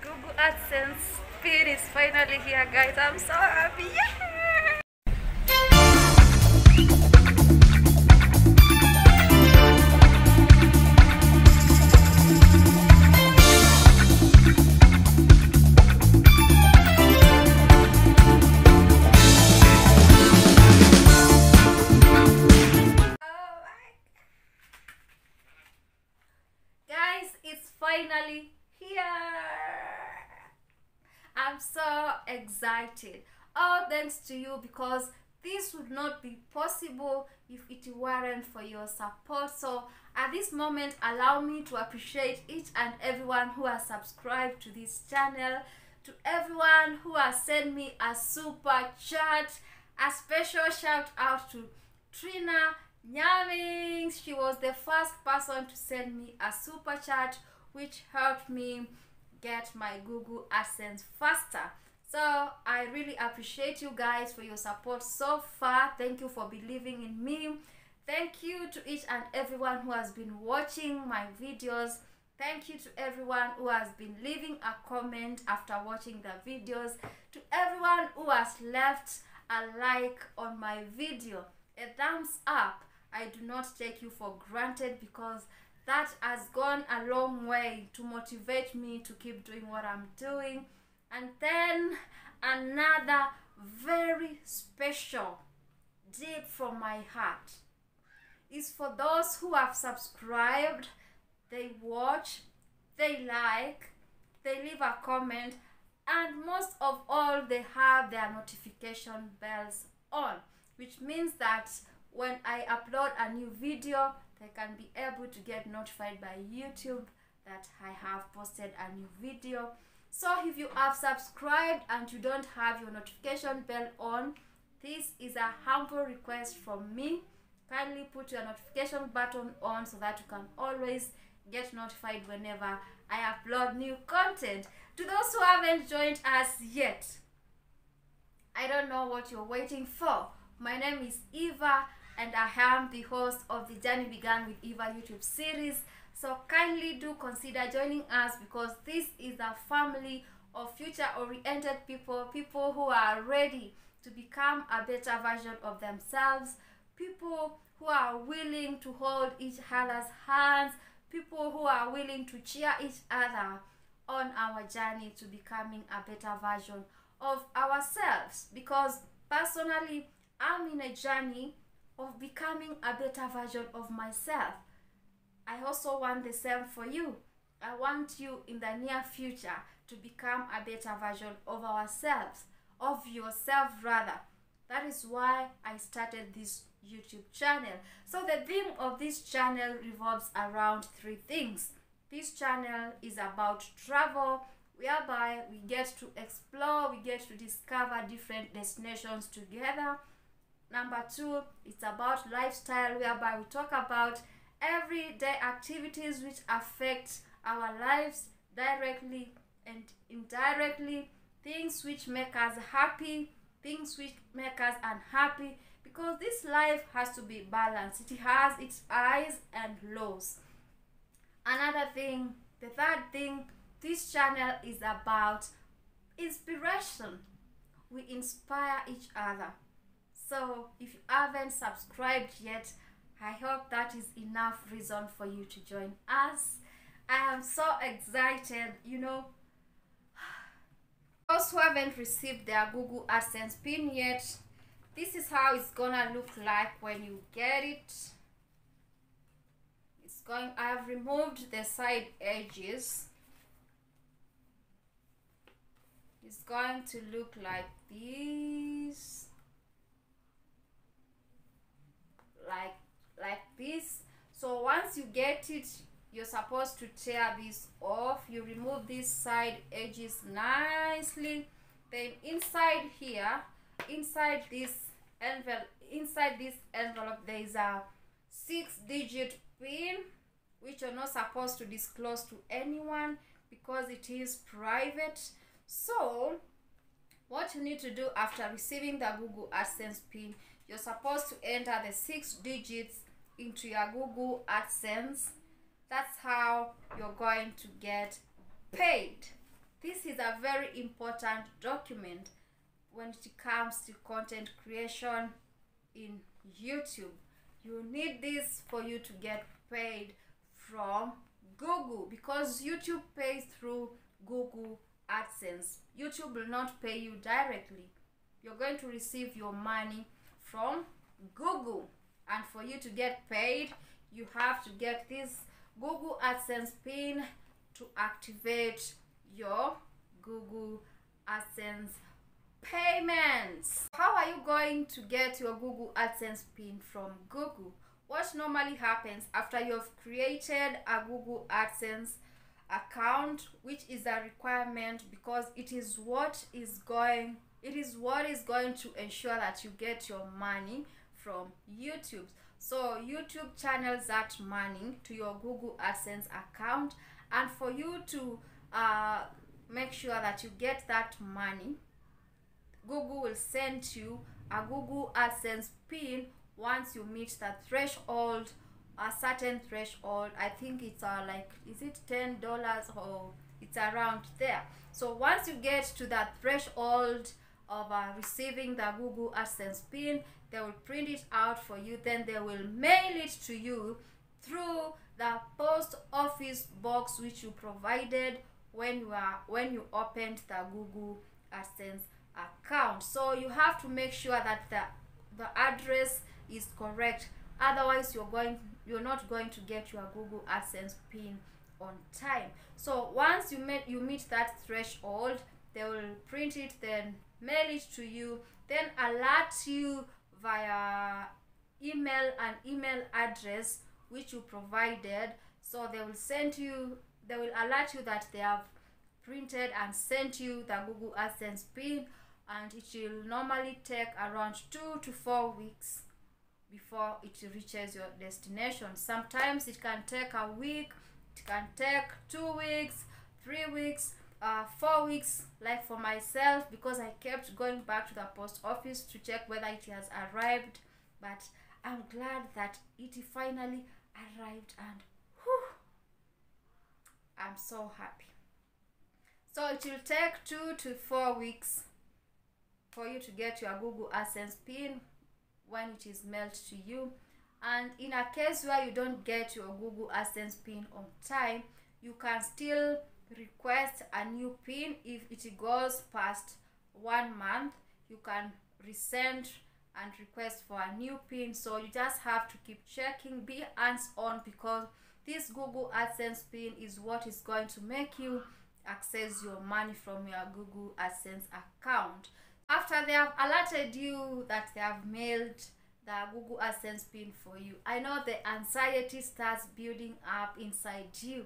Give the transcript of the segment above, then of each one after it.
Google AdSense pin is finally here, guys. I'm so happy. Excited. All thanks to you because this would not be possible if it weren't for your support. So, at this moment, allow me to appreciate each and everyone who has subscribed to this channel, to everyone who has sent me a super chat. A special shout out to Trina Nyamings. She was the first person to send me a super chat, which helped me get my Google AdSense faster. So I really appreciate you guys for your support so far. Thank you for believing in me. Thank you to each and everyone who has been watching my videos. Thank you to everyone who has been leaving a comment after watching the videos. To everyone who has left a like on my video, a thumbs up. I do not take you for granted because that has gone a long way to motivate me to keep doing what I'm doing. And then another very special, deep from my heart, is for those who have subscribed, they watch, they like, they leave a comment, and most of all, they have their notification bells on, which means that when I upload a new video, they can be able to get notified by YouTube that I have posted a new video. So if you have subscribed and you don't have your notification bell on, this is a humble request from me. Kindly put your notification button on so that you can always get notified whenever I upload new content. To those who haven't joined us yet, I don't know what you're waiting for. My name is Eva and I am the host of the Journey Began with Eva YouTube series. So kindly do consider joining us because this is a family of future oriented people, people who are ready to become a better version of themselves, people who are willing to hold each other's hands, people who are willing to cheer each other on our journey to becoming a better version of ourselves. Because personally, I'm in a journey of becoming a better version of myself. I also want the same for you. I want you in the near future to become a better version of ourselves, of yourself rather. That is why I started this YouTube channel. So the theme of this channel revolves around three things. This channel is about travel, whereby we get to explore, we get to discover different destinations together. Number two, it's about lifestyle, whereby we talk about everyday activities which affect our lives directly and indirectly, things which make us happy, things which make us unhappy, because this life has to be balanced. It has its highs and lows. Another thing, the third thing, this channel is about inspiration. We inspire each other. So if you haven't subscribed yet, I hope that is enough reason for you to join us. I am so excited, you know. Those who haven't received their Google AdSense pin yet, this is how it's gonna look like when you get it. It's going, I have removed the side edges. It's going to look like this. Like like this. So once you get it you're supposed to tear this off. You remove these side edges nicely. Then inside here inside this envelope inside this envelope there is a six digit pin which you're not supposed to disclose to anyone because it is private. So what you need to do after receiving the google adsense pin you're supposed to enter the six digits into your Google AdSense. That's how you're going to get paid. This is a very important document when it comes to content creation in YouTube. You need this for you to get paid from Google because YouTube pays through Google AdSense. YouTube will not pay you directly. You're going to receive your money from Google. And for you to get paid, you have to get this Google AdSense pin to activate your Google AdSense payments. How are you going to get your Google AdSense pin from Google? What normally happens after you've created a Google AdSense account, which is a requirement because it is what is going it is what is going to ensure that you get your money from YouTube. So YouTube channels that money to your Google AdSense account and for you to uh, make sure that you get that money, Google will send you a Google AdSense pin once you meet that threshold, a certain threshold. I think it's uh, like, is it $10 or it's around there. So once you get to that threshold, of uh, receiving the Google AdSense pin. They will print it out for you. Then they will mail it to you through the post office box which you provided when you are when you opened the Google AdSense account. So you have to make sure that the the address is correct. Otherwise, you're going you're not going to get your Google AdSense pin on time. So once you meet you meet that threshold, they will print it then mail it to you, then alert you via email and email address which you provided. So they will send you, they will alert you that they have printed and sent you the Google AdSense pin and it will normally take around two to four weeks before it reaches your destination. Sometimes it can take a week, it can take two weeks, three weeks, uh, four weeks like for myself because I kept going back to the post office to check whether it has arrived. But I'm glad that it finally arrived and whew, I'm so happy. So it will take two to four weeks for you to get your Google AdSense pin when it is mailed to you. And in a case where you don't get your Google AdSense pin on time you can still request a new pin. If it goes past one month you can resend and request for a new pin. So you just have to keep checking. Be hands on because this google adsense pin is what is going to make you access your money from your google adsense account. After they have alerted you that they have mailed the google adsense pin for you i know the anxiety starts building up inside you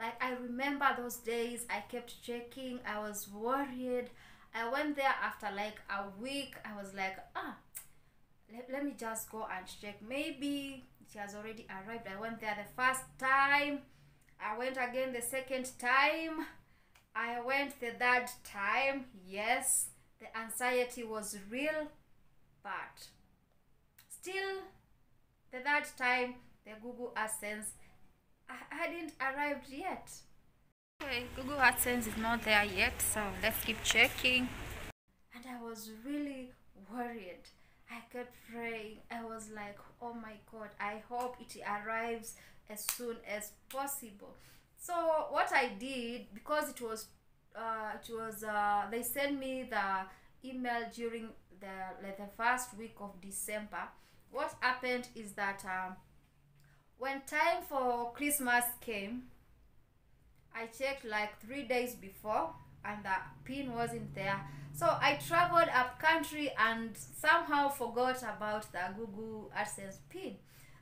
like I remember those days I kept checking, I was worried. I went there after like a week. I was like, ah, let, let me just go and check. Maybe she has already arrived. I went there the first time. I went again the second time. I went the third time. Yes, the anxiety was real, but still, the third time, the Google AdSense I hadn't arrived yet. Okay, Google AdSense is not there yet, so let's keep checking. And I was really worried. I kept praying. I was like, oh my god, I hope it arrives as soon as possible. So what I did, because it was, uh, it was, uh, they sent me the email during the like the first week of December. What happened is that. Um, when time for Christmas came, I checked like three days before and the pin wasn't there. So I traveled up country and somehow forgot about the Google AdSense pin.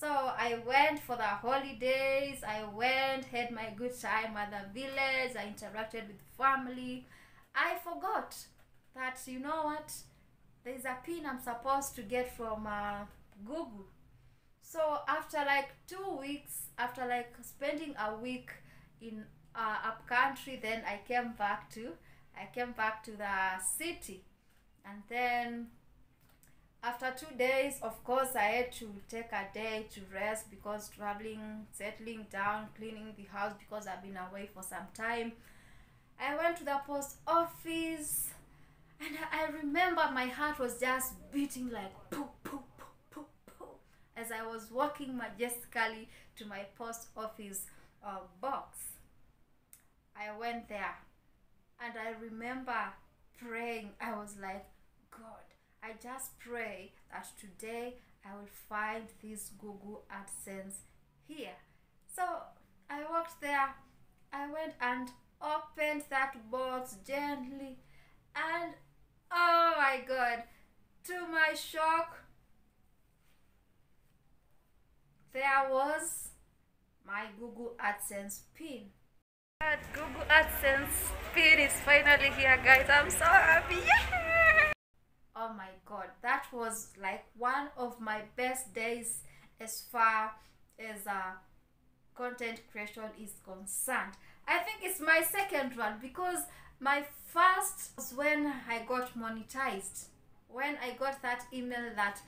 So I went for the holidays, I went, had my good time at the village, I interacted with family. I forgot that, you know what, there's a pin I'm supposed to get from uh, Google so after like two weeks after like spending a week in uh, up country then i came back to i came back to the city. And then after two days of course i had to take a day to rest because traveling settling down cleaning the house because i've been away for some time. I went to the post office and I, remember my heart was just beating like poo, poo, poo, poo, poo, as I was walking majestically to my post office uh, box. I went there and I remember praying. I was like, God, I just pray that today I will find this Google AdSense here. So I walked there. I went and opened that box gently and oh my god to my shock there was my google adsense pin that google adsense pin is finally here guys i'm so happy yeah! oh my god that was like one of my best days as far as uh, content creation is concerned i think it's my second one because my first was when I got monetized. When I got that email that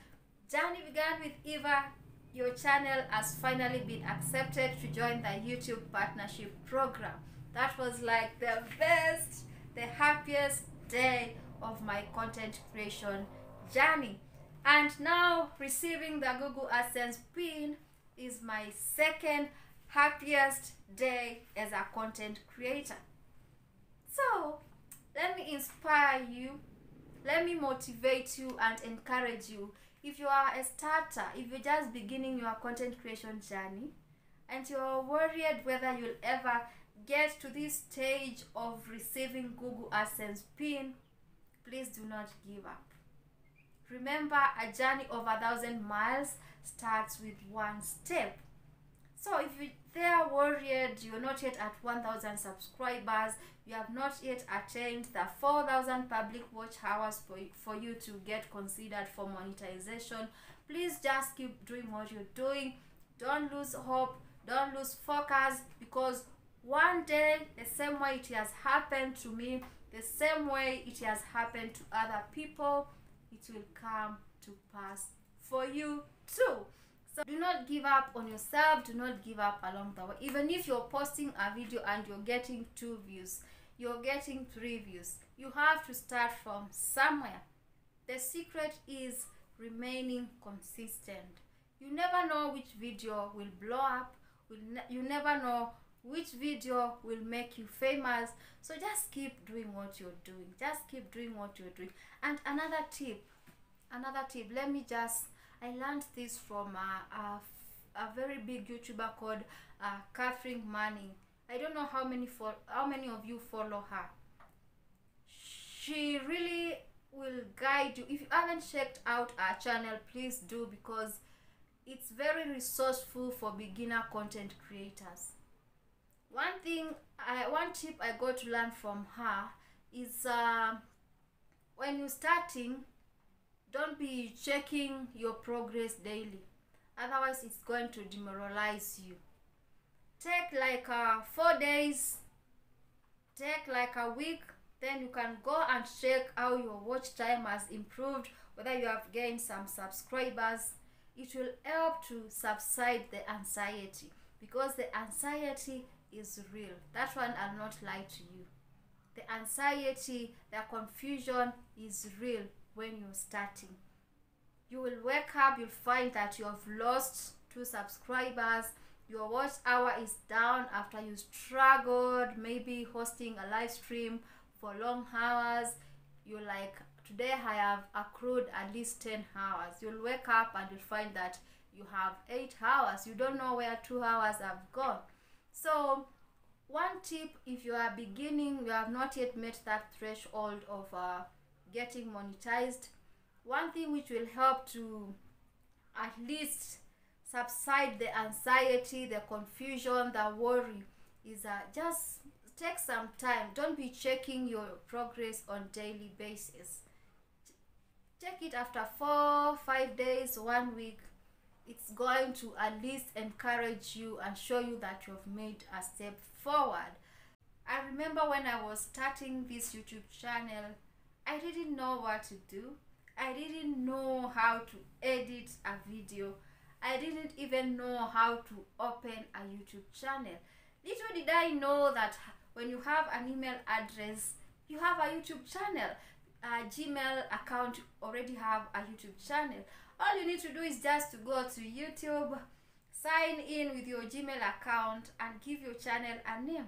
Journey began with Eva, your channel has finally been accepted to join the YouTube partnership program. That was like the best, the happiest day of my content creation journey. And now receiving the Google AdSense pin is my second happiest day as a content creator. So, let me inspire you, let me motivate you and encourage you. If you are a starter, if you're just beginning your content creation journey, and you're worried whether you'll ever get to this stage of receiving Google AdSense PIN, please do not give up. Remember, a journey of a thousand miles starts with one step. So if you they are worried you're not yet at 1000 subscribers. You have not yet attained the 4000 public watch hours for, for you to get considered for monetization. Please just keep doing what you're doing. Don't lose hope. Don't lose focus because one day the same way it has happened to me the same way it has happened to other people it will come to pass for you too so do not give up on yourself do not give up along the way. Even if you're posting a video and you're getting two views you're getting three views. You have to start from somewhere. The secret is remaining consistent. You never know which video will blow up. You never know which video will make you famous. So just keep doing what you're doing. Just keep doing what you're doing. And another tip another tip let me just I learned this from a, a, very big YouTuber called uh, Catherine Manning. I don't know how many for how many of you follow her. She really will guide you. If you haven't checked out her channel, please do because it's very resourceful for beginner content creators. One thing, I, one tip I got to learn from her is uh, when you're starting, don't be checking your progress daily. Otherwise it's going to demoralize you. Take like uh, four days. Take like a week. Then you can go and check how your watch time has improved whether you have gained some subscribers. It will help to subside the anxiety because the anxiety is real. That one i'll not lie to you. The anxiety the confusion is real when you're starting. You will wake up, you'll find that you have lost two subscribers. Your watch hour is down after you struggled, maybe hosting a live stream for long hours. You're like, today I have accrued at least 10 hours. You'll wake up and you'll find that you have 8 hours. You don't know where 2 hours have gone. So, one tip if you are beginning, you have not yet met that threshold of uh, getting monetized. One thing which will help to at least subside the anxiety the confusion the worry is uh, just take some time. Don't be checking your progress on daily basis. Check it after four five days one week. It's going to at least encourage you and show you that you've made a step forward. I remember when i was starting this youtube channel I didn't know what to do. I didn't know how to edit a video. I didn't even know how to open a YouTube channel. Little did I know that when you have an email address you have a youtube channel a gmail account already have a youtube channel all you need to do is just to go to youtube sign in with your gmail account and give your channel a name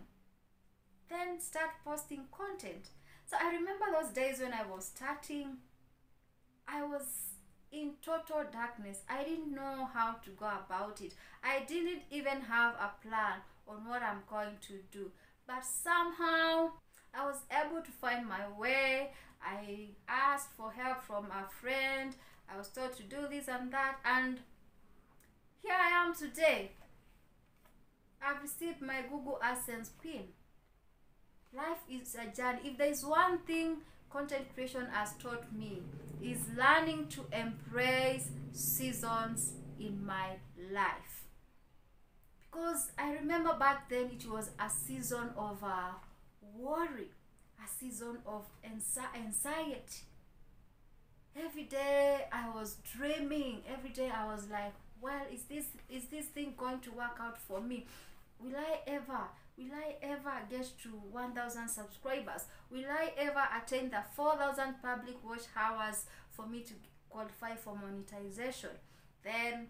then start posting content so i remember those days when i was starting i was in total darkness. I didn't know how to go about it. I didn't even have a plan on what i'm going to do. But somehow i was able to find my way. I asked for help from a friend. I was told to do this and that. And here i am today. I've received my google adsense pin life is a journey. If there is one thing content creation has taught me is learning to embrace seasons in my life. Because i remember back then it was a season of uh, worry a season of anxi- anxiety. Every day i was dreaming. Every day i was like well is this is this thing going to work out for me? Will i ever will i ever get to 1000 subscribers? Will i ever attain the 4000 public watch hours for me to qualify for monetization? Then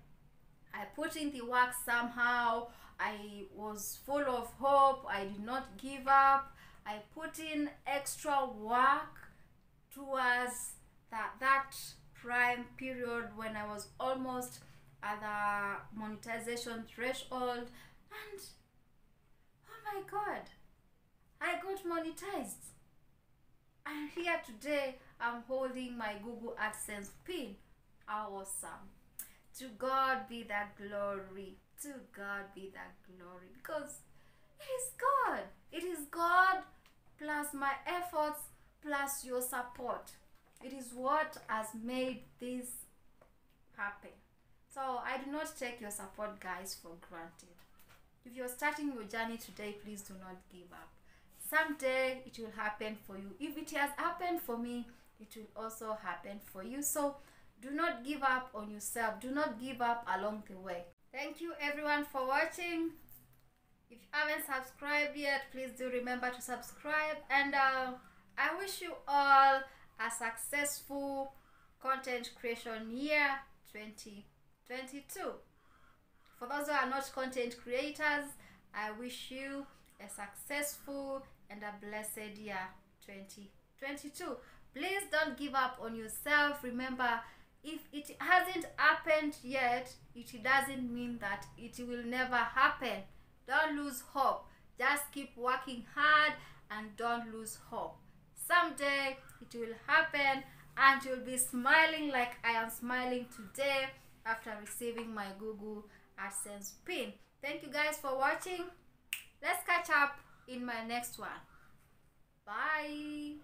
i put in the work somehow. I was full of hope. I did not give up. I put in extra work towards that that prime period when i was almost at the monetization threshold. And my god. I got monetized. And here today i'm holding my google adsense pin. Awesome. To god be that glory. To god be that glory. Because it is god. It is god plus my efforts plus your support. It is what has made this happen. So i do not take your support guys for granted if you're starting your journey today please do not give up. Someday it will happen for you. If it has happened for me it will also happen for you. So do not give up on yourself. Do not give up along the way. Thank you everyone for watching. If you haven't subscribed yet please do remember to subscribe. And uh, i wish you all a successful content creation year 2022 for those who are not content creators i wish you a successful and a blessed year 2022 please don't give up on yourself. Remember if it hasn't happened yet it doesn't mean that it will never happen. Don't lose hope. Just keep working hard and don't lose hope. Someday it will happen and you'll be smiling like i am smiling today after receiving my google adsense pin thank you guys for watching. Let's catch up in my next one. Bye